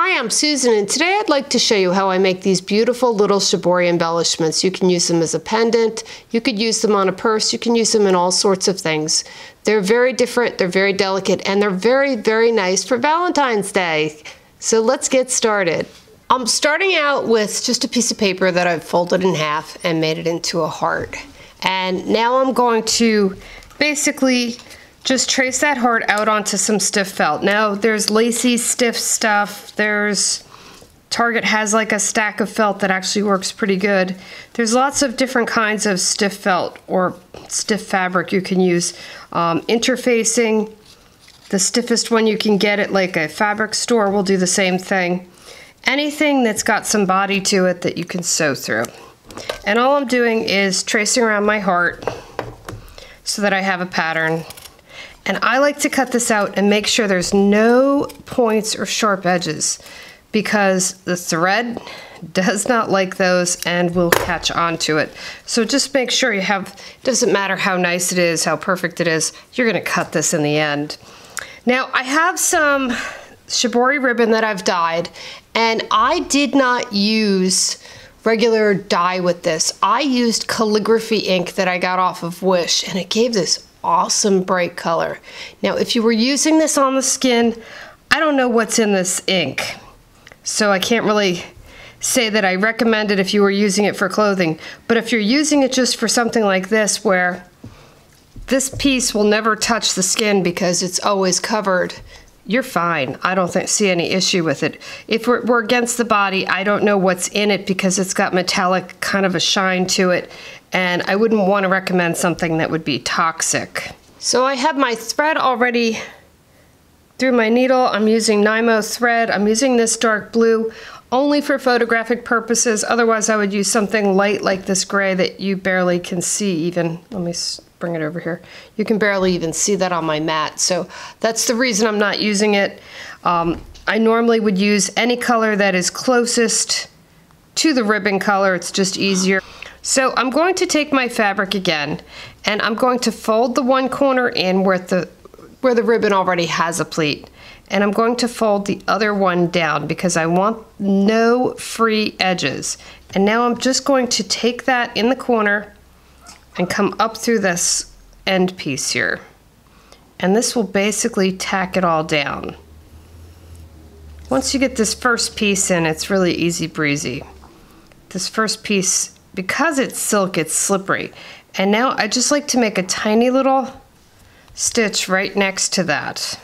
Hi, I'm Susan, and today I'd like to show you how I make these beautiful little shibori embellishments. You can use them as a pendant, you could use them on a purse, you can use them in all sorts of things. They're very different, they're very delicate, and they're very, very nice for Valentine's Day. So let's get started. I'm starting out with just a piece of paper that I've folded in half and made it into a heart. And now I'm going to basically just trace that heart out onto some stiff felt. Now there's Lacy's Stiff Stuff. There's Target has like a stack of felt that actually works pretty good. There's lots of different kinds of stiff felt or stiff fabric you can use. Um, interfacing, the stiffest one you can get at like a fabric store will do the same thing. Anything that's got some body to it that you can sew through. And all I'm doing is tracing around my heart so that I have a pattern and I like to cut this out and make sure there's no points or sharp edges because the thread does not like those and will catch onto it. So just make sure you have, doesn't matter how nice it is, how perfect it is, you're gonna cut this in the end. Now I have some shibori ribbon that I've dyed and I did not use regular dye with this. I used calligraphy ink that I got off of Wish and it gave this awesome bright color. Now, if you were using this on the skin, I don't know what's in this ink, so I can't really say that I recommend it if you were using it for clothing. But if you're using it just for something like this, where this piece will never touch the skin because it's always covered, you're fine. I don't think, see any issue with it. If we're, we're against the body, I don't know what's in it because it's got metallic kind of a shine to it and I wouldn't want to recommend something that would be toxic. So I have my thread already through my needle. I'm using Nymo thread. I'm using this dark blue only for photographic purposes. Otherwise, I would use something light like this gray that you barely can see even. Let me bring it over here. You can barely even see that on my mat. So that's the reason I'm not using it. Um, I normally would use any color that is closest to the ribbon color. It's just easier. So I'm going to take my fabric again and I'm going to fold the one corner in where the, where the ribbon already has a pleat. And I'm going to fold the other one down because I want no free edges. And now I'm just going to take that in the corner and come up through this end piece here. And this will basically tack it all down. Once you get this first piece in, it's really easy breezy. This first piece because it's silk, it's slippery. And now I just like to make a tiny little stitch right next to that.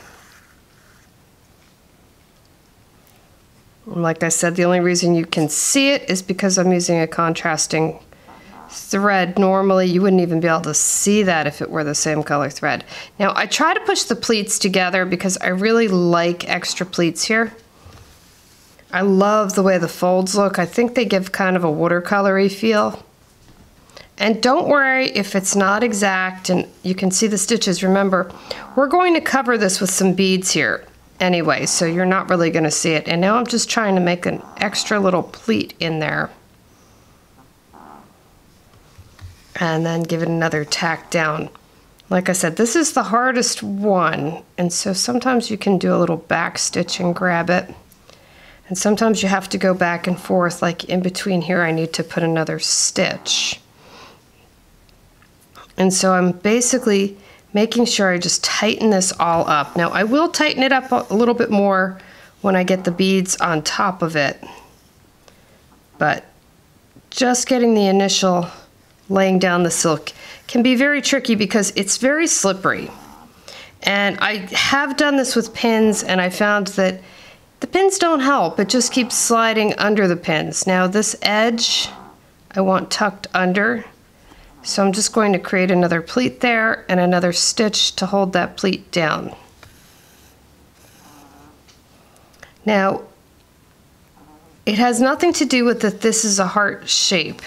like I said, the only reason you can see it is because I'm using a contrasting thread. Normally, you wouldn't even be able to see that if it were the same color thread. Now, I try to push the pleats together because I really like extra pleats here. I love the way the folds look. I think they give kind of a watercolory feel. And don't worry if it's not exact and you can see the stitches. Remember, we're going to cover this with some beads here anyway, so you're not really gonna see it. And now I'm just trying to make an extra little pleat in there. And then give it another tack down. Like I said, this is the hardest one. And so sometimes you can do a little back stitch and grab it. And sometimes you have to go back and forth, like in between here I need to put another stitch. And so I'm basically making sure I just tighten this all up. Now I will tighten it up a little bit more when I get the beads on top of it. But just getting the initial laying down the silk can be very tricky because it's very slippery. And I have done this with pins and I found that the pins don't help, it just keeps sliding under the pins. Now this edge I want tucked under, so I'm just going to create another pleat there and another stitch to hold that pleat down. Now, it has nothing to do with that this is a heart shape.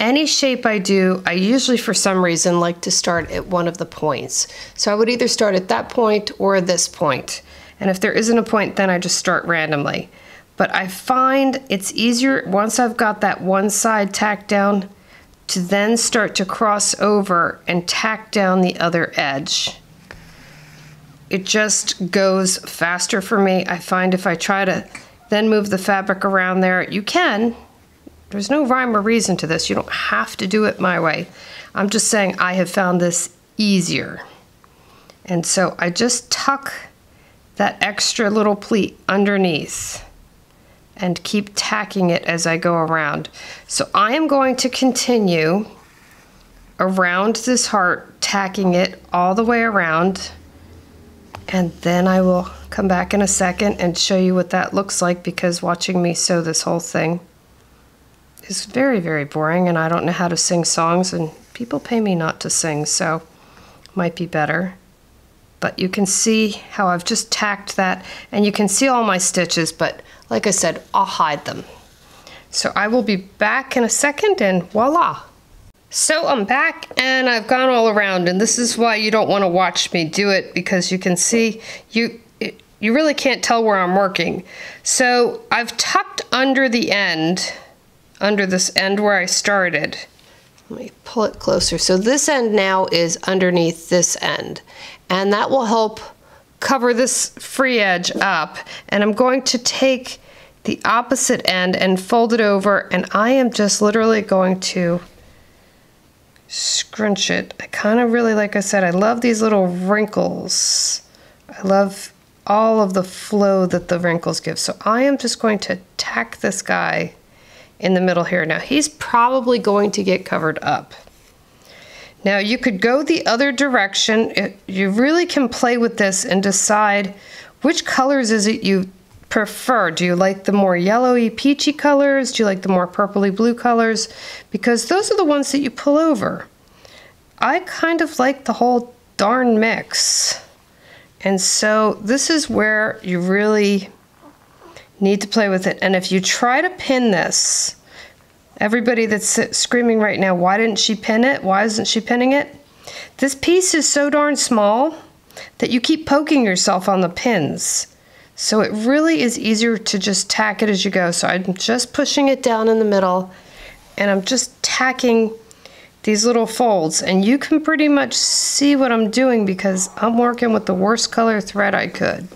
Any shape I do, I usually for some reason like to start at one of the points. So I would either start at that point or this point. And if there isn't a point, then I just start randomly. But I find it's easier once I've got that one side tacked down to then start to cross over and tack down the other edge. It just goes faster for me. I find if I try to then move the fabric around there. You can. There's no rhyme or reason to this. You don't have to do it my way. I'm just saying I have found this easier. And so I just tuck that extra little pleat underneath and keep tacking it as I go around. So I am going to continue around this heart, tacking it all the way around. And then I will come back in a second and show you what that looks like because watching me sew this whole thing is very, very boring and I don't know how to sing songs and people pay me not to sing, so might be better. But you can see how I've just tacked that and you can see all my stitches, but like I said, I'll hide them. So I will be back in a second and voila. So I'm back and I've gone all around and this is why you don't want to watch me do it because you can see you you really can't tell where I'm working. So I've tucked under the end, under this end where I started. Let me pull it closer. So this end now is underneath this end and that will help cover this free edge up and I'm going to take the opposite end and fold it over and I am just literally going to scrunch it. I kind of really, like I said, I love these little wrinkles. I love all of the flow that the wrinkles give. So I am just going to tack this guy in the middle here. Now he's probably going to get covered up. Now you could go the other direction. you really can play with this and decide which colors is it you prefer? Do you like the more yellowy, peachy colors? Do you like the more purpley blue colors? Because those are the ones that you pull over. I kind of like the whole darn mix. And so this is where you really need to play with it. And if you try to pin this, everybody that's screaming right now, why didn't she pin it? Why isn't she pinning it? This piece is so darn small that you keep poking yourself on the pins. So it really is easier to just tack it as you go. So I'm just pushing it down in the middle and I'm just tacking these little folds and you can pretty much see what I'm doing because I'm working with the worst color thread I could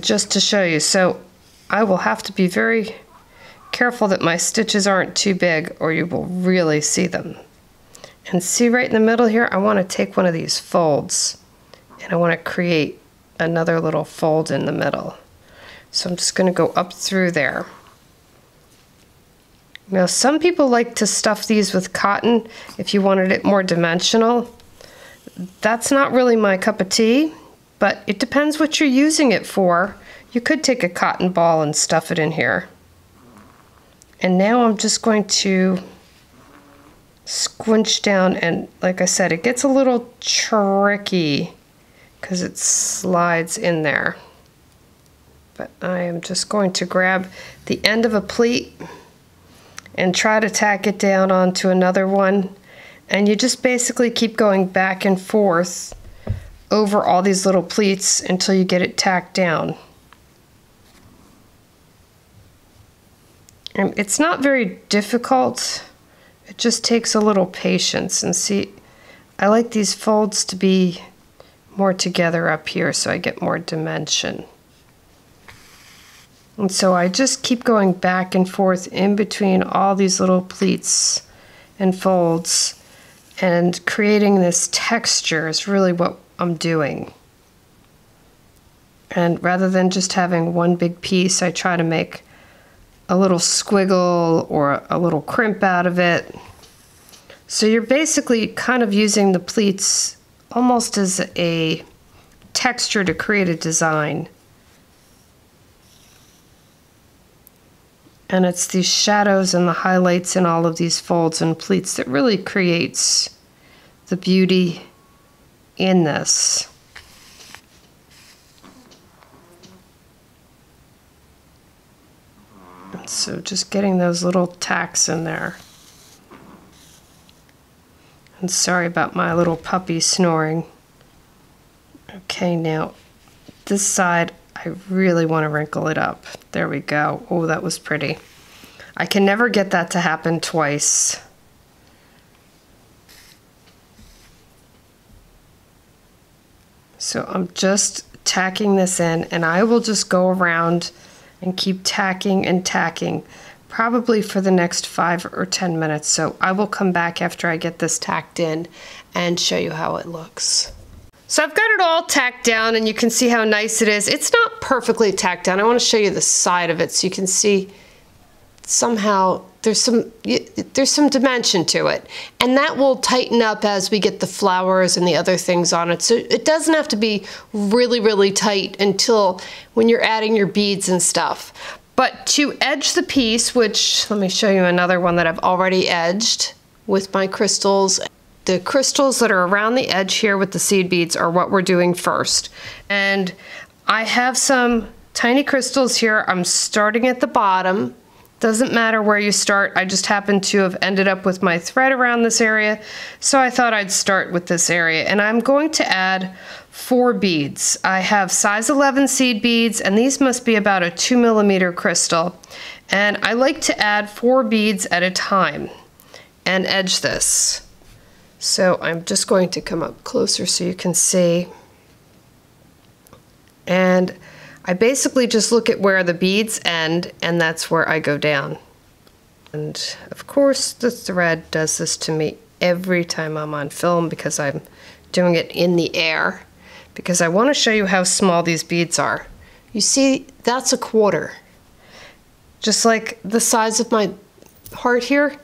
just to show you. So I will have to be very careful that my stitches aren't too big or you will really see them. And see right in the middle here, I want to take one of these folds and I want to create another little fold in the middle. So I'm just going to go up through there. Now some people like to stuff these with cotton if you wanted it more dimensional. That's not really my cup of tea, but it depends what you're using it for. You could take a cotton ball and stuff it in here. And now I'm just going to squinch down and like I said, it gets a little tricky because it slides in there. But I am just going to grab the end of a pleat and try to tack it down onto another one. And you just basically keep going back and forth over all these little pleats until you get it tacked down. It's not very difficult. It just takes a little patience and see, I like these folds to be more together up here so I get more dimension. And so I just keep going back and forth in between all these little pleats and folds and creating this texture is really what I'm doing. And rather than just having one big piece, I try to make a little squiggle or a little crimp out of it. So you're basically kind of using the pleats almost as a texture to create a design. And it's these shadows and the highlights in all of these folds and pleats that really creates the beauty in this. So just getting those little tacks in there. And sorry about my little puppy snoring. Okay, now this side, I really want to wrinkle it up. There we go. Oh, that was pretty. I can never get that to happen twice. So I'm just tacking this in and I will just go around and keep tacking and tacking probably for the next five or 10 minutes. So I will come back after I get this tacked in and show you how it looks. So I've got it all tacked down and you can see how nice it is. It's not perfectly tacked down. I want to show you the side of it so you can see somehow there's some there's some dimension to it and that will tighten up as we get the flowers and the other things on it so it doesn't have to be really really tight until when you're adding your beads and stuff but to edge the piece which let me show you another one that I've already edged with my crystals the crystals that are around the edge here with the seed beads are what we're doing first. And I have some tiny crystals here. I'm starting at the bottom. Doesn't matter where you start. I just happen to have ended up with my thread around this area. So I thought I'd start with this area. And I'm going to add four beads. I have size 11 seed beads and these must be about a two millimeter crystal. And I like to add four beads at a time and edge this. So I'm just going to come up closer so you can see. And I basically just look at where the beads end and that's where I go down. And of course the thread does this to me every time I'm on film because I'm doing it in the air because I want to show you how small these beads are. You see, that's a quarter. Just like the size of my heart here,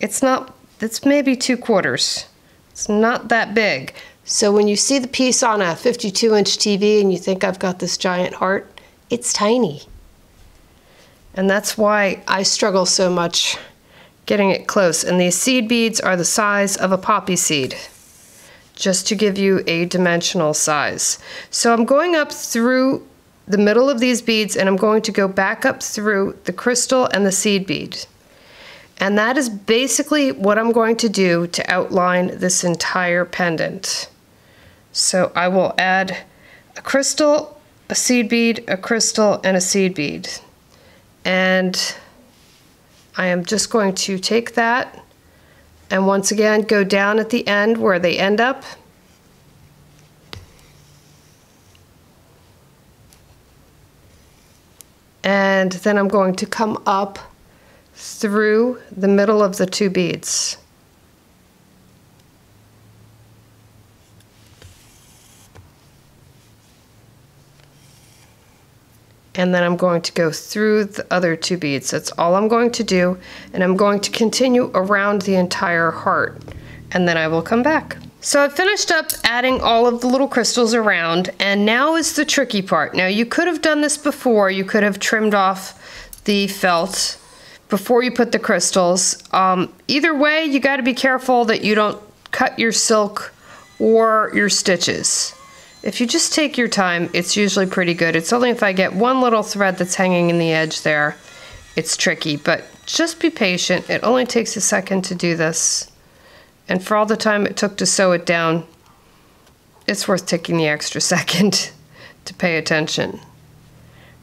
it's not, it's maybe two quarters. It's not that big. So when you see the piece on a 52 inch TV and you think I've got this giant heart, it's tiny. And that's why I struggle so much getting it close. And these seed beads are the size of a poppy seed, just to give you a dimensional size. So I'm going up through the middle of these beads and I'm going to go back up through the crystal and the seed bead. And that is basically what I'm going to do to outline this entire pendant. So I will add a crystal, a seed bead, a crystal, and a seed bead. And I am just going to take that and once again go down at the end where they end up. And then I'm going to come up through the middle of the two beads. And then I'm going to go through the other two beads. That's all I'm going to do, and I'm going to continue around the entire heart, and then I will come back. So I've finished up adding all of the little crystals around, and now is the tricky part. Now you could have done this before, you could have trimmed off the felt before you put the crystals. Um, either way, you got to be careful that you don't cut your silk or your stitches. If you just take your time, it's usually pretty good. It's only if I get one little thread that's hanging in the edge there, it's tricky, but just be patient. It only takes a second to do this. And for all the time it took to sew it down, it's worth taking the extra second to pay attention.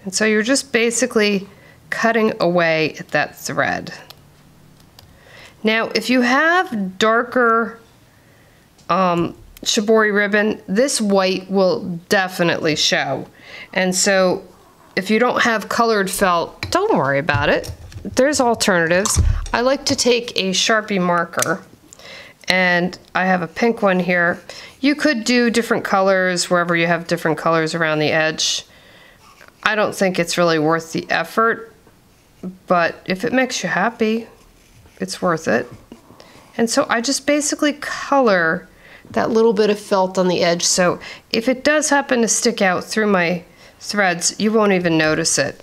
And so you're just basically cutting away at that thread. Now, if you have darker um, shibori ribbon, this white will definitely show. And so if you don't have colored felt, don't worry about it. There's alternatives. I like to take a Sharpie marker and I have a pink one here. You could do different colors wherever you have different colors around the edge. I don't think it's really worth the effort but if it makes you happy, it's worth it. And so I just basically color that little bit of felt on the edge. So if it does happen to stick out through my threads, you won't even notice it.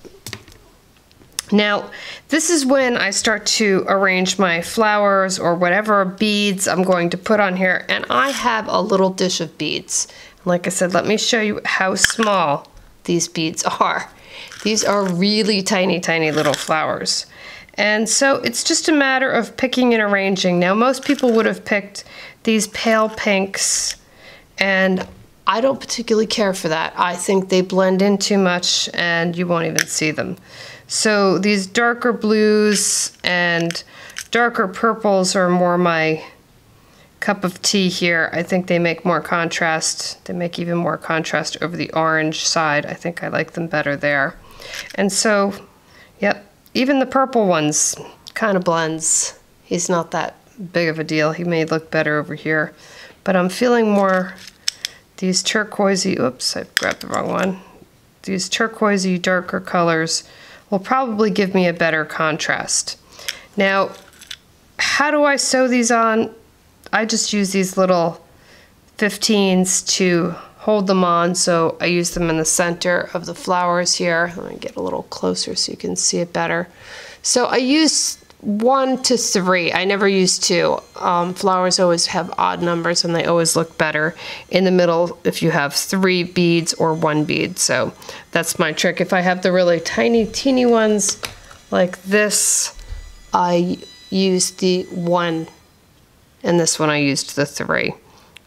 Now, this is when I start to arrange my flowers or whatever beads I'm going to put on here. And I have a little dish of beads. Like I said, let me show you how small these beads are. These are really tiny, tiny little flowers. And so it's just a matter of picking and arranging. Now, most people would have picked these pale pinks, and I don't particularly care for that. I think they blend in too much and you won't even see them. So these darker blues and darker purples are more my cup of tea here. I think they make more contrast. They make even more contrast over the orange side. I think I like them better there. And so, yep, even the purple ones kind of blends. He's not that big of a deal. He may look better over here. But I'm feeling more these turquoisey, oops, I grabbed the wrong one. These turquoisey darker colors will probably give me a better contrast. Now, how do I sew these on? I just use these little 15s to hold them on. So I use them in the center of the flowers here. Let me get a little closer so you can see it better. So I use one to three. I never use two. Um, flowers always have odd numbers and they always look better in the middle if you have three beads or one bead. So that's my trick. If I have the really tiny, teeny ones like this, I use the one and this one I used the three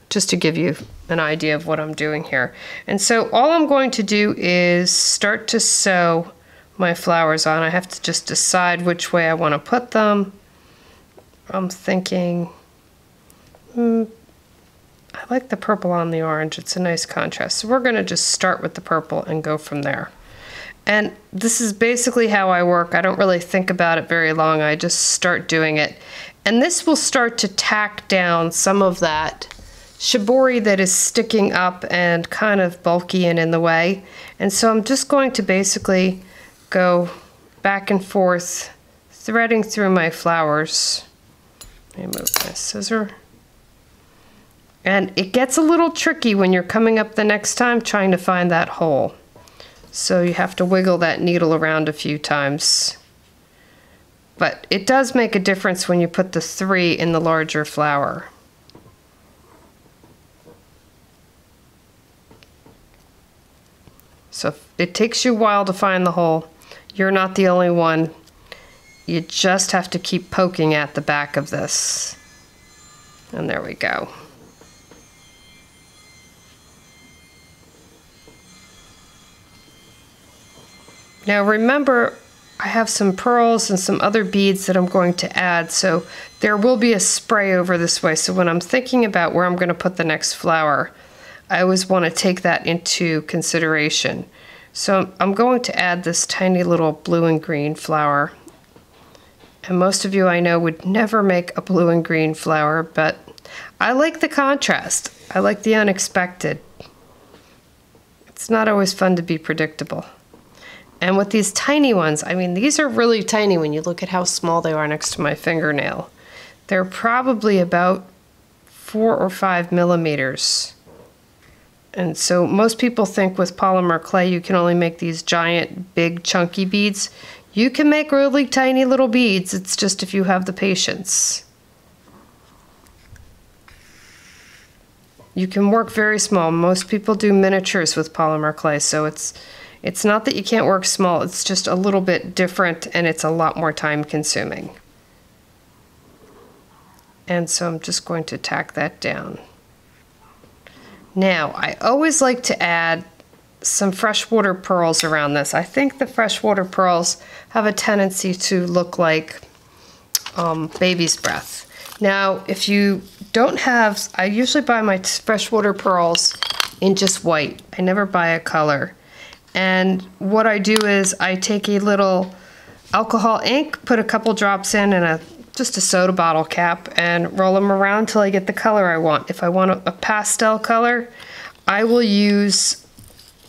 just to give you an idea of what I'm doing here. And so all I'm going to do is start to sew my flowers on. I have to just decide which way I want to put them. I'm thinking, hmm, I like the purple on the orange. It's a nice contrast. So we're going to just start with the purple and go from there. And this is basically how I work. I don't really think about it very long. I just start doing it. And this will start to tack down some of that shibori that is sticking up and kind of bulky and in the way. And so I'm just going to basically go back and forth, threading through my flowers. Let me move my scissor. And it gets a little tricky when you're coming up the next time trying to find that hole. So you have to wiggle that needle around a few times. But it does make a difference when you put the three in the larger flower. So it takes you a while to find the hole. You're not the only one. You just have to keep poking at the back of this. And there we go. Now remember, I have some pearls and some other beads that I'm going to add, so there will be a spray over this way. So when I'm thinking about where I'm going to put the next flower, I always want to take that into consideration. So I'm going to add this tiny little blue and green flower. And most of you I know would never make a blue and green flower, but I like the contrast. I like the unexpected. It's not always fun to be predictable. And with these tiny ones, I mean, these are really tiny when you look at how small they are next to my fingernail. They're probably about four or five millimeters. And so most people think with polymer clay you can only make these giant, big, chunky beads. You can make really tiny little beads. It's just if you have the patience. You can work very small. Most people do miniatures with polymer clay, so it's it's not that you can't work small, it's just a little bit different and it's a lot more time consuming. And so I'm just going to tack that down. Now, I always like to add some freshwater pearls around this. I think the freshwater pearls have a tendency to look like um, baby's breath. Now, if you don't have, I usually buy my freshwater pearls in just white. I never buy a color. And what I do is I take a little alcohol ink, put a couple drops in and a just a soda bottle cap and roll them around till I get the color I want. If I want a, a pastel color, I will use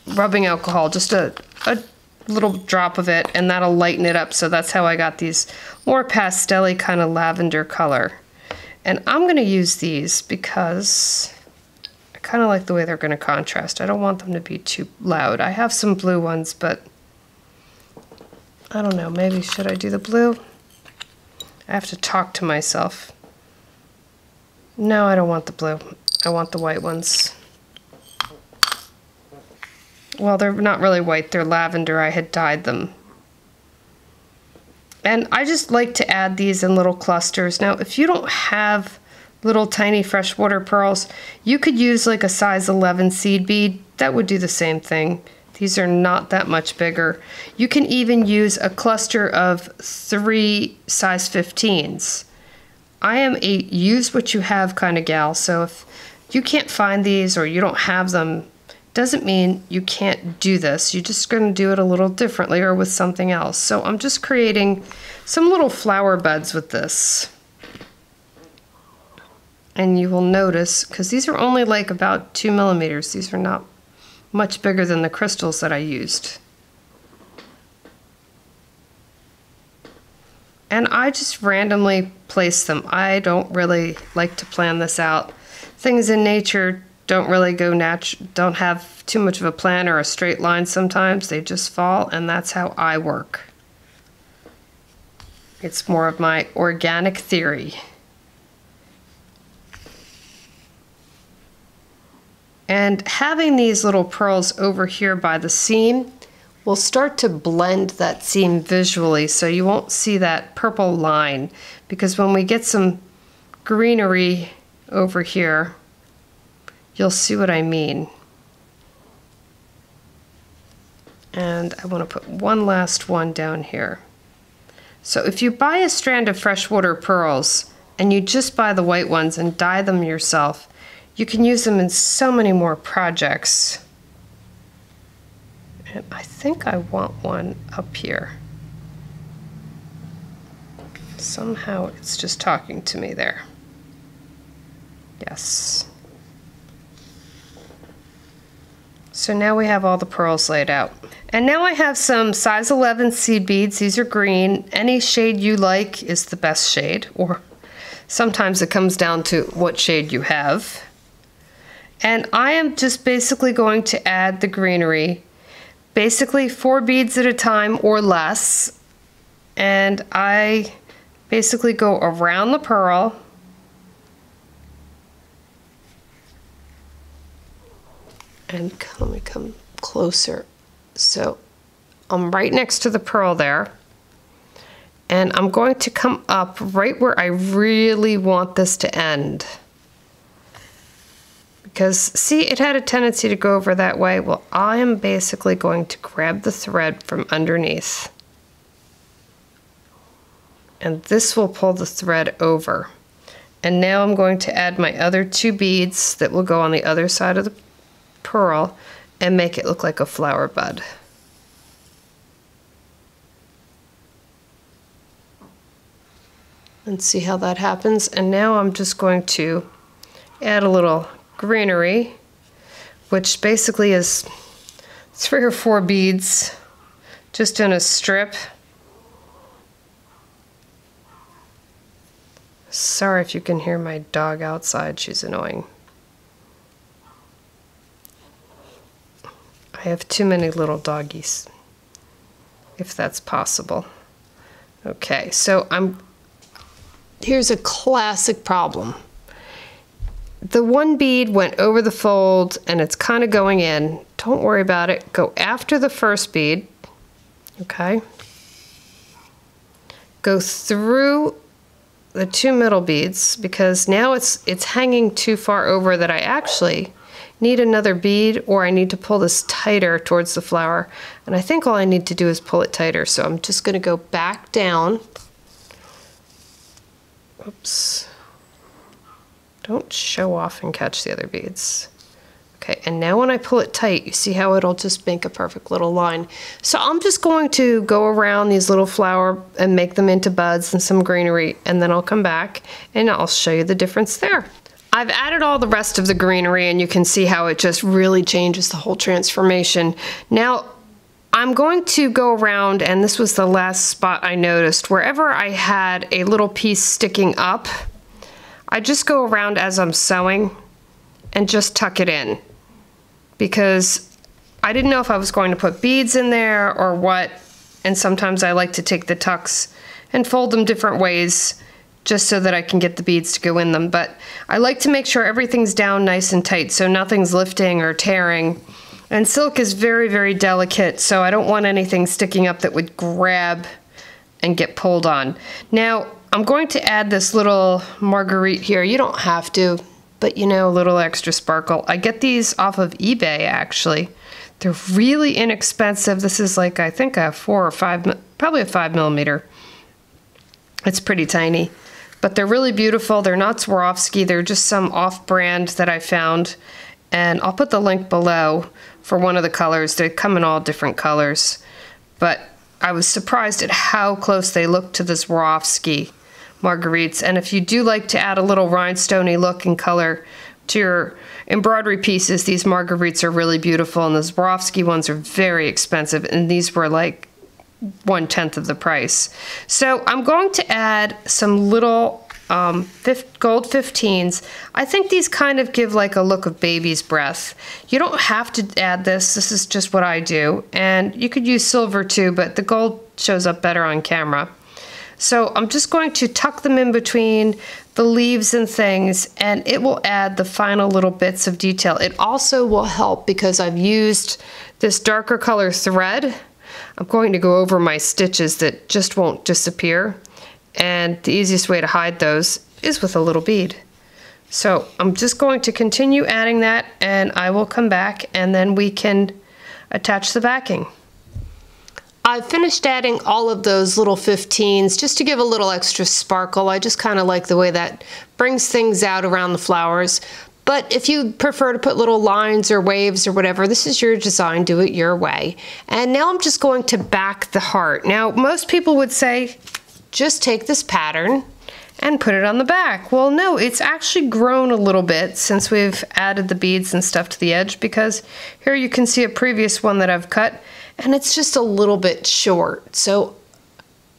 rubbing alcohol, just a, a little drop of it, and that'll lighten it up. So that's how I got these more pastel kind of lavender color. And I'm going to use these because I kind of like the way they're going to contrast. I don't want them to be too loud. I have some blue ones, but I don't know. Maybe should I do the blue? I have to talk to myself. No, I don't want the blue. I want the white ones. Well, they're not really white. They're lavender. I had dyed them. And I just like to add these in little clusters. Now, if you don't have little tiny freshwater pearls, you could use like a size 11 seed bead. That would do the same thing. These are not that much bigger. You can even use a cluster of three size 15s. I am a use what you have kind of gal, so if you can't find these or you don't have them, doesn't mean you can't do this. You're just going to do it a little differently or with something else. So I'm just creating some little flower buds with this. And you will notice, because these are only like about two millimeters, these are not much bigger than the crystals that I used. And I just randomly place them. I don't really like to plan this out. Things in nature don't really go natural, don't have too much of a plan or a straight line sometimes. They just fall, and that's how I work. It's more of my organic theory. And having these little pearls over here by the seam will start to blend that seam visually so you won't see that purple line because when we get some greenery over here, you'll see what I mean. And I want to put one last one down here. So if you buy a strand of freshwater pearls and you just buy the white ones and dye them yourself, you can use them in so many more projects. And I think I want one up here. Somehow it's just talking to me there. Yes. So now we have all the pearls laid out. And now I have some size 11 seed beads. These are green. Any shade you like is the best shade, or sometimes it comes down to what shade you have. And I am just basically going to add the greenery, basically four beads at a time or less. And I basically go around the pearl and let me come closer. So I'm right next to the pearl there. And I'm going to come up right where I really want this to end because see it had a tendency to go over that way well I am basically going to grab the thread from underneath and this will pull the thread over and now I'm going to add my other two beads that will go on the other side of the pearl and make it look like a flower bud. And see how that happens. And now I'm just going to add a little greenery, which basically is three or four beads just in a strip. Sorry if you can hear my dog outside, she's annoying. I have too many little doggies, if that's possible. Okay, so I'm, here's a classic problem the one bead went over the fold and it's kind of going in. Don't worry about it. Go after the first bead, okay? Go through the two middle beads because now it's it's hanging too far over that I actually need another bead or I need to pull this tighter towards the flower. And I think all I need to do is pull it tighter. So I'm just gonna go back down. Oops. Don't show off and catch the other beads. Okay, and now when I pull it tight, you see how it'll just make a perfect little line. So I'm just going to go around these little flower and make them into buds and some greenery, and then I'll come back and I'll show you the difference there. I've added all the rest of the greenery and you can see how it just really changes the whole transformation. Now, I'm going to go around, and this was the last spot I noticed, wherever I had a little piece sticking up, I just go around as I'm sewing and just tuck it in because I didn't know if I was going to put beads in there or what. And sometimes I like to take the tucks and fold them different ways just so that I can get the beads to go in them. But I like to make sure everything's down nice and tight so nothing's lifting or tearing. And silk is very very delicate so I don't want anything sticking up that would grab and get pulled on. Now I'm going to add this little marguerite here. You don't have to, but you know, a little extra sparkle. I get these off of eBay actually. They're really inexpensive. This is like, I think a four or five, probably a five millimeter. It's pretty tiny, but they're really beautiful. They're not Swarovski. They're just some off brand that I found. And I'll put the link below for one of the colors. They come in all different colors. But I was surprised at how close they look to the Swarovski marguerites. And if you do like to add a little rhinestoney look and color to your embroidery pieces, these marguerites are really beautiful. And the Swarovski ones are very expensive. And these were like one tenth of the price. So I'm going to add some little um, gold 15s. I think these kind of give like a look of baby's breath. You don't have to add this. This is just what I do. And you could use silver too, but the gold shows up better on camera. So I'm just going to tuck them in between the leaves and things and it will add the final little bits of detail. It also will help because I've used this darker color thread. I'm going to go over my stitches that just won't disappear. And the easiest way to hide those is with a little bead. So I'm just going to continue adding that and I will come back and then we can attach the backing. I've finished adding all of those little 15s just to give a little extra sparkle. I just kind of like the way that brings things out around the flowers. But if you prefer to put little lines or waves or whatever, this is your design, do it your way. And now I'm just going to back the heart. Now, most people would say, just take this pattern and put it on the back. Well, no, it's actually grown a little bit since we've added the beads and stuff to the edge because here you can see a previous one that I've cut and it's just a little bit short. So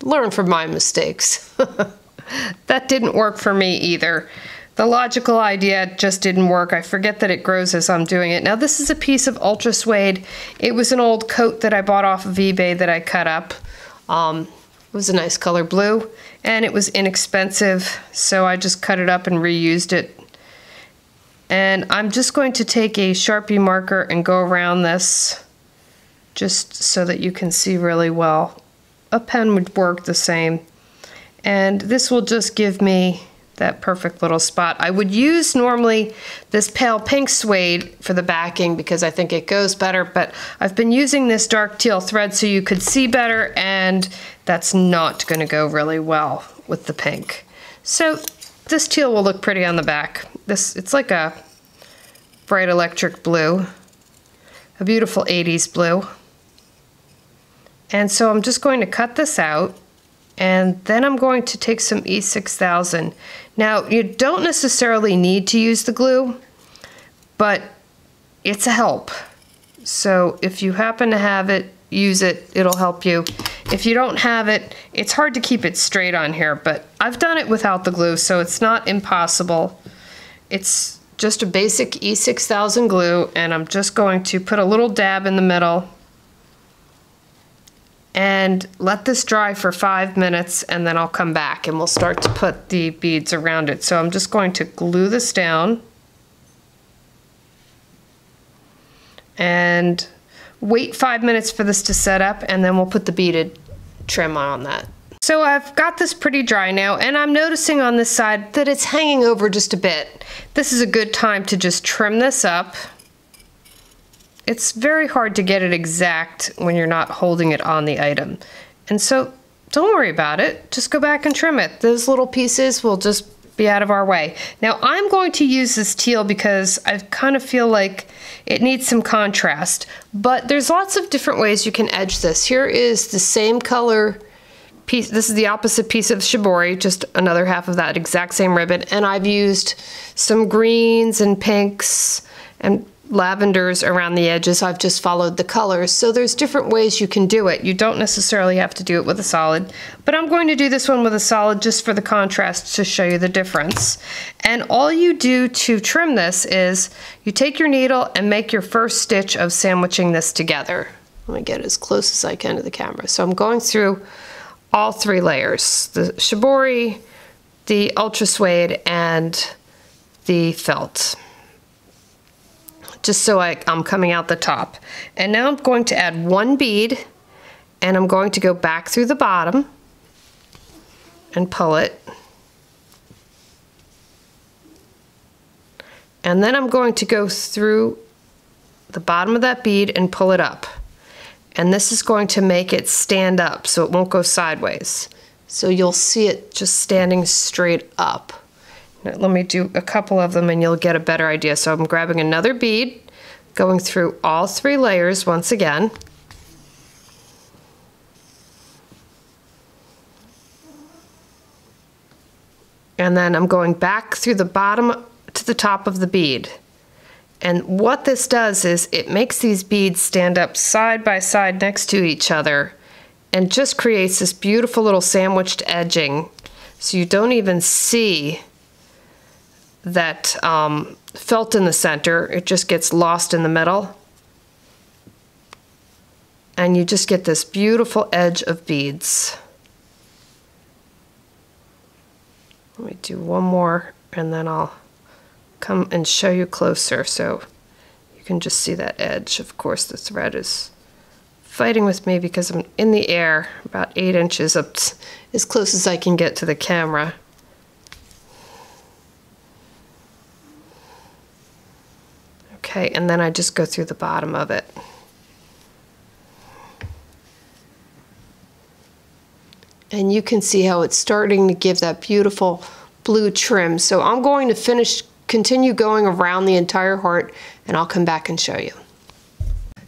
learn from my mistakes. that didn't work for me either. The logical idea just didn't work. I forget that it grows as I'm doing it. Now this is a piece of ultra suede. It was an old coat that I bought off of eBay that I cut up. Um, it was a nice color blue and it was inexpensive, so I just cut it up and reused it. And I'm just going to take a Sharpie marker and go around this just so that you can see really well. A pen would work the same. And this will just give me that perfect little spot. I would use normally this pale pink suede for the backing because I think it goes better, but I've been using this dark teal thread so you could see better and that's not gonna go really well with the pink. So this teal will look pretty on the back. This It's like a bright electric blue, a beautiful 80s blue. And so I'm just going to cut this out and then I'm going to take some E6000. Now, you don't necessarily need to use the glue, but it's a help. So if you happen to have it, use it, it'll help you. If you don't have it, it's hard to keep it straight on here, but I've done it without the glue, so it's not impossible. It's just a basic E6000 glue, and I'm just going to put a little dab in the middle and let this dry for five minutes and then I'll come back and we'll start to put the beads around it. So I'm just going to glue this down and wait five minutes for this to set up and then we'll put the beaded trim on that. So I've got this pretty dry now and I'm noticing on this side that it's hanging over just a bit. This is a good time to just trim this up it's very hard to get it exact when you're not holding it on the item. And so don't worry about it. Just go back and trim it. Those little pieces will just be out of our way. Now I'm going to use this teal because I kind of feel like it needs some contrast, but there's lots of different ways you can edge this. Here is the same color piece. This is the opposite piece of shibori, just another half of that exact same ribbon. And I've used some greens and pinks and lavenders around the edges. I've just followed the colors. So there's different ways you can do it. You don't necessarily have to do it with a solid, but I'm going to do this one with a solid just for the contrast to show you the difference. And all you do to trim this is you take your needle and make your first stitch of sandwiching this together. Let me get as close as I can to the camera. So I'm going through all three layers, the shibori, the ultra suede, and the felt just so I, I'm coming out the top. And now I'm going to add one bead and I'm going to go back through the bottom and pull it. And then I'm going to go through the bottom of that bead and pull it up. And this is going to make it stand up so it won't go sideways. So you'll see it just standing straight up. Let me do a couple of them and you'll get a better idea. So I'm grabbing another bead, going through all three layers once again. And then I'm going back through the bottom to the top of the bead. And what this does is it makes these beads stand up side by side next to each other and just creates this beautiful little sandwiched edging so you don't even see that um, felt in the center. It just gets lost in the middle. And you just get this beautiful edge of beads. Let me do one more and then I'll come and show you closer so you can just see that edge. Of course, the thread is fighting with me because I'm in the air about eight inches up as close as I can get to the camera. Okay, and then I just go through the bottom of it. And you can see how it's starting to give that beautiful blue trim. So I'm going to finish, continue going around the entire heart and I'll come back and show you.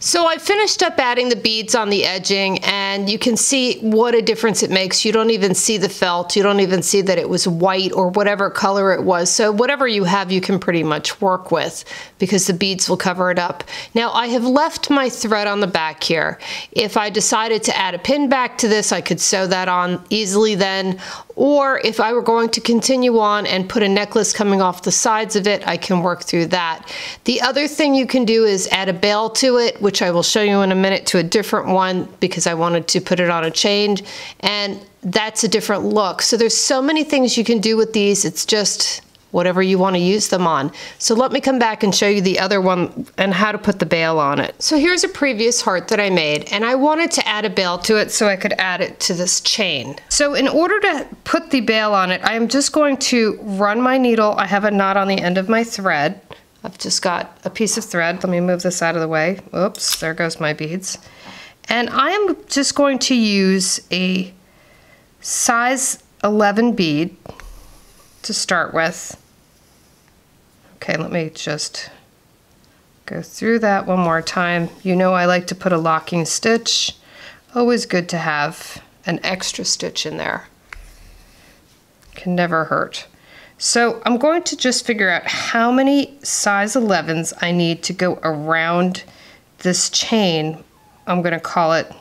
So I finished up adding the beads on the edging and you can see what a difference it makes. You don't even see the felt. You don't even see that it was white or whatever color it was. So whatever you have, you can pretty much work with because the beads will cover it up. Now I have left my thread on the back here. If I decided to add a pin back to this, I could sew that on easily then or if I were going to continue on and put a necklace coming off the sides of it, I can work through that. The other thing you can do is add a bale to it, which I will show you in a minute to a different one because I wanted to put it on a chain. And that's a different look. So there's so many things you can do with these. It's just whatever you want to use them on. So let me come back and show you the other one and how to put the bale on it. So here's a previous heart that I made and I wanted to add a bale to it so I could add it to this chain. So in order to put the bale on it, I am just going to run my needle. I have a knot on the end of my thread. I've just got a piece of thread. Let me move this out of the way. Oops, there goes my beads. And I am just going to use a size 11 bead to start with. Okay, let me just go through that one more time. You know I like to put a locking stitch. Always good to have an extra stitch in there. Can never hurt. So I'm going to just figure out how many size 11s I need to go around this chain. I'm going to call it,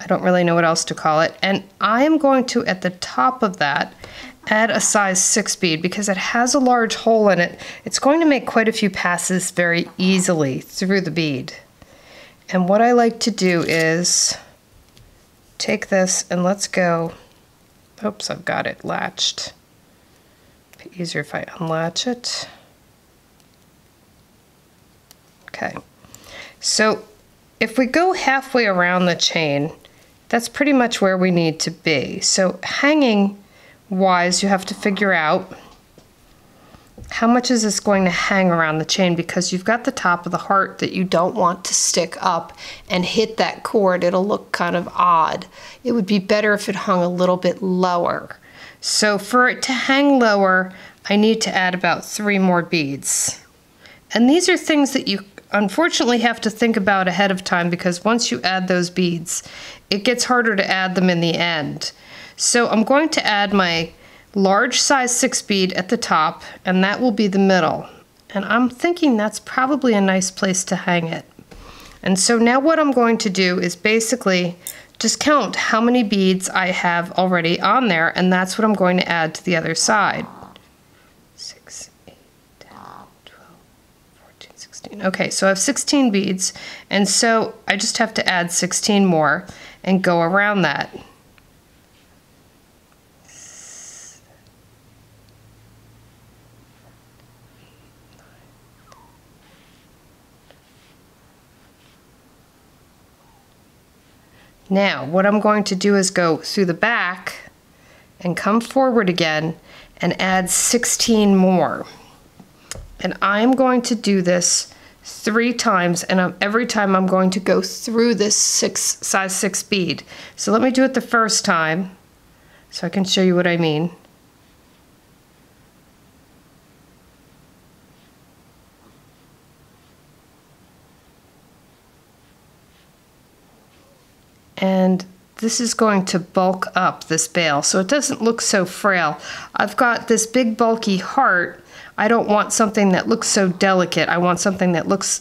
I don't really know what else to call it. And I am going to, at the top of that, add a size 6 bead because it has a large hole in it. It's going to make quite a few passes very easily through the bead. And what I like to do is take this and let's go, oops, I've got it latched. Be easier if I unlatch it. Okay, so if we go halfway around the chain, that's pretty much where we need to be. So hanging wise, you have to figure out how much is this going to hang around the chain because you've got the top of the heart that you don't want to stick up and hit that cord. It'll look kind of odd. It would be better if it hung a little bit lower. So for it to hang lower, I need to add about three more beads. And these are things that you unfortunately have to think about ahead of time because once you add those beads, it gets harder to add them in the end. So I'm going to add my large size 6 bead at the top and that will be the middle. And I'm thinking that's probably a nice place to hang it. And so now what I'm going to do is basically just count how many beads I have already on there and that's what I'm going to add to the other side. 6, 8, 10, 12, 14, 16. Okay, so I have 16 beads and so I just have to add 16 more and go around that. Now, what I'm going to do is go through the back and come forward again and add 16 more. And I'm going to do this three times and I'm, every time I'm going to go through this six, size 6 bead. So let me do it the first time so I can show you what I mean. This is going to bulk up this bale so it doesn't look so frail. I've got this big bulky heart. I don't want something that looks so delicate. I want something that looks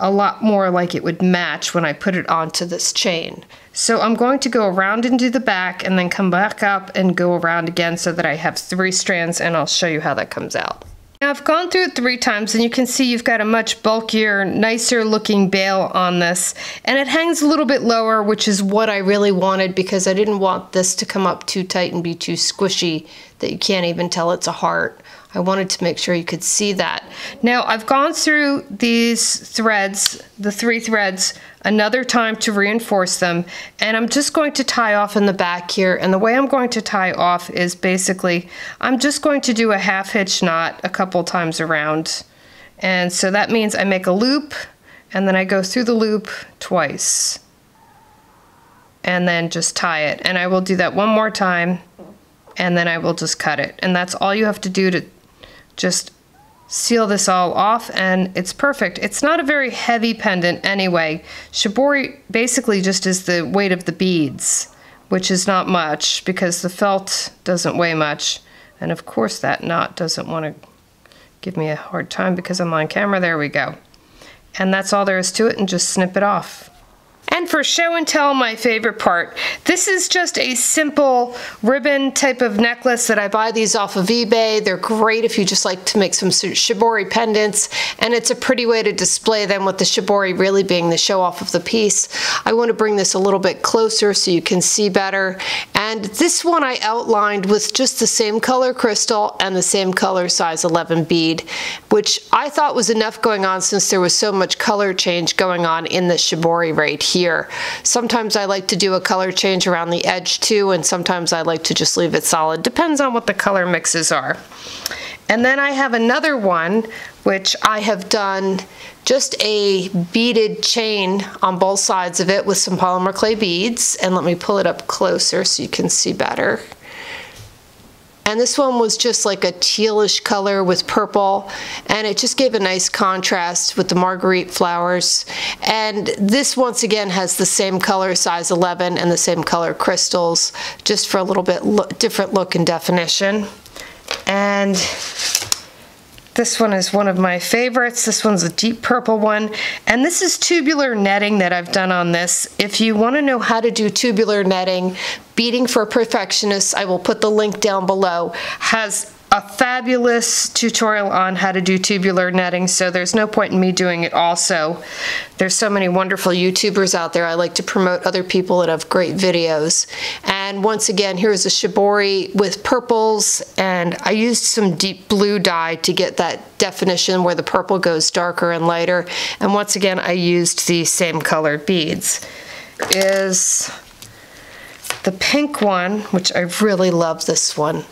a lot more like it would match when I put it onto this chain. So I'm going to go around into the back and then come back up and go around again so that I have three strands and I'll show you how that comes out. Now I've gone through it three times and you can see you've got a much bulkier, nicer looking bale on this. And it hangs a little bit lower, which is what I really wanted because I didn't want this to come up too tight and be too squishy that you can't even tell it's a heart. I wanted to make sure you could see that. Now I've gone through these threads, the three threads, another time to reinforce them and I'm just going to tie off in the back here and the way I'm going to tie off is basically I'm just going to do a half hitch knot a couple times around and so that means I make a loop and then I go through the loop twice and then just tie it and I will do that one more time and then I will just cut it and that's all you have to do to just seal this all off and it's perfect. It's not a very heavy pendant anyway. Shibori basically just is the weight of the beads, which is not much because the felt doesn't weigh much. And of course that knot doesn't want to give me a hard time because I'm on camera. There we go. And that's all there is to it and just snip it off. And for show and tell, my favorite part, this is just a simple ribbon type of necklace that I buy these off of eBay. They're great if you just like to make some shibori pendants, and it's a pretty way to display them with the shibori really being the show off of the piece. I want to bring this a little bit closer so you can see better. And this one I outlined with just the same color crystal and the same color size 11 bead, which I thought was enough going on since there was so much color change going on in the shibori right here here. Sometimes I like to do a color change around the edge too, and sometimes I like to just leave it solid. Depends on what the color mixes are. And then I have another one, which I have done just a beaded chain on both sides of it with some polymer clay beads. And let me pull it up closer so you can see better. And this one was just like a tealish color with purple, and it just gave a nice contrast with the marguerite flowers. And this once again has the same color, size 11, and the same color crystals, just for a little bit lo different look and definition. And this one is one of my favorites. This one's a deep purple one. And this is tubular netting that I've done on this. If you want to know how to do tubular netting, Beading for Perfectionists, I will put the link down below, has a fabulous tutorial on how to do tubular netting, so there's no point in me doing it also. There's so many wonderful YouTubers out there. I like to promote other people that have great videos. And once again, here's a shibori with purples, and I used some deep blue dye to get that definition where the purple goes darker and lighter. And once again, I used the same colored beads. Is the pink one, which I really love this one,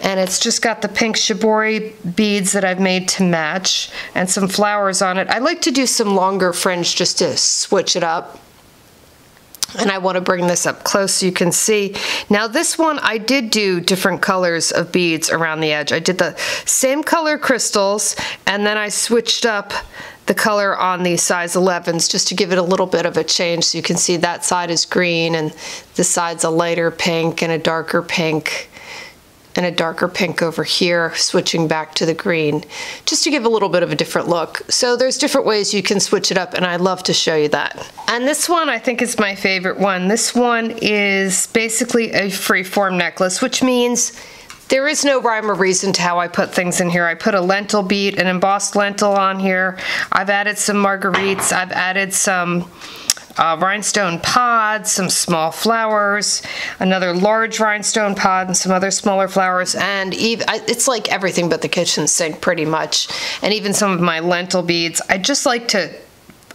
and it's just got the pink shibori beads that I've made to match and some flowers on it. I like to do some longer fringe just to switch it up. And I want to bring this up close so you can see. Now this one, I did do different colors of beads around the edge. I did the same color crystals, and then I switched up the color on the size 11s just to give it a little bit of a change. So you can see that side is green, and this side's a lighter pink and a darker pink and a darker pink over here, switching back to the green, just to give a little bit of a different look. So there's different ways you can switch it up, and I'd love to show you that. And this one I think is my favorite one. This one is basically a freeform necklace, which means there is no rhyme or reason to how I put things in here. I put a lentil bead, an embossed lentil on here. I've added some marguerites. I've added some uh, rhinestone pods, some small flowers, another large rhinestone pod, and some other smaller flowers, and even it's like everything but the kitchen sink pretty much, and even some of my lentil beads. I just like to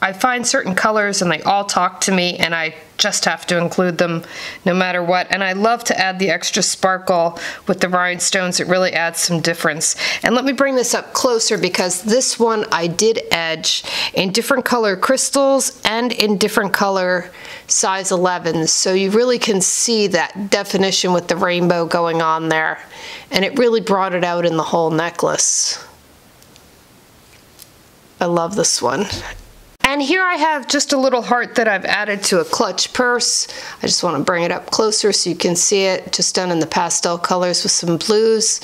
I find certain colors and they all talk to me and I just have to include them no matter what. And I love to add the extra sparkle with the rhinestones. It really adds some difference. And let me bring this up closer because this one I did edge in different color crystals and in different color size 11s. So you really can see that definition with the rainbow going on there. And it really brought it out in the whole necklace. I love this one. And here I have just a little heart that I've added to a clutch purse. I just want to bring it up closer so you can see it, just done in the pastel colors with some blues.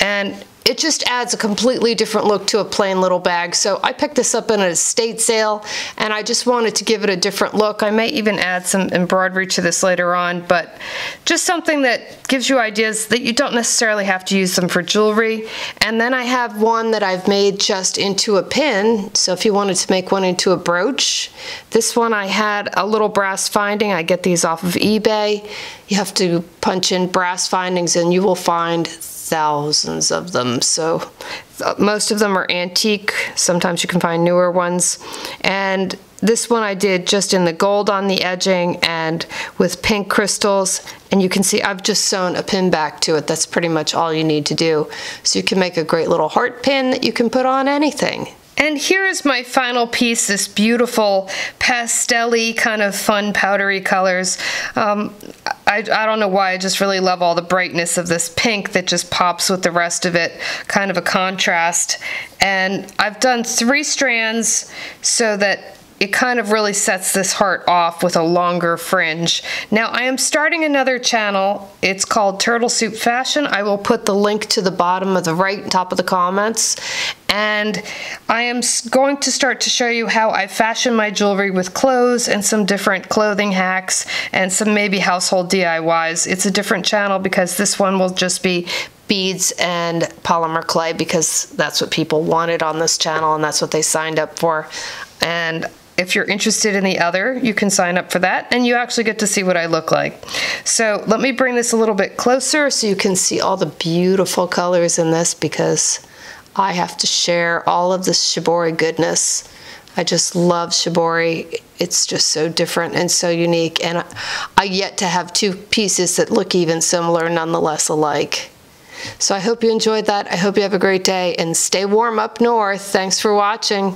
And it just adds a completely different look to a plain little bag. So I picked this up in an estate sale and I just wanted to give it a different look. I may even add some embroidery to this later on, but just something that gives you ideas that you don't necessarily have to use them for jewelry. And then I have one that I've made just into a pin. So if you wanted to make one into a brooch, this one I had a little brass finding. I get these off of eBay. You have to punch in brass findings and you will find thousands of them. So uh, most of them are antique. Sometimes you can find newer ones. And this one I did just in the gold on the edging and with pink crystals. And you can see I've just sewn a pin back to it. That's pretty much all you need to do. So you can make a great little heart pin that you can put on anything. And here is my final piece, this beautiful pastel kind of fun powdery colors. Um, I, I don't know why, I just really love all the brightness of this pink that just pops with the rest of it, kind of a contrast. And I've done three strands so that it kind of really sets this heart off with a longer fringe. Now I am starting another channel. It's called Turtle Soup Fashion. I will put the link to the bottom of the right top of the comments. And I am going to start to show you how I fashion my jewelry with clothes and some different clothing hacks and some maybe household DIYs. It's a different channel because this one will just be beads and polymer clay because that's what people wanted on this channel and that's what they signed up for. And if you're interested in the other, you can sign up for that and you actually get to see what I look like. So let me bring this a little bit closer so you can see all the beautiful colors in this because I have to share all of this shibori goodness. I just love shibori. It's just so different and so unique. And I yet to have two pieces that look even similar, nonetheless alike. So I hope you enjoyed that. I hope you have a great day and stay warm up north. Thanks for watching.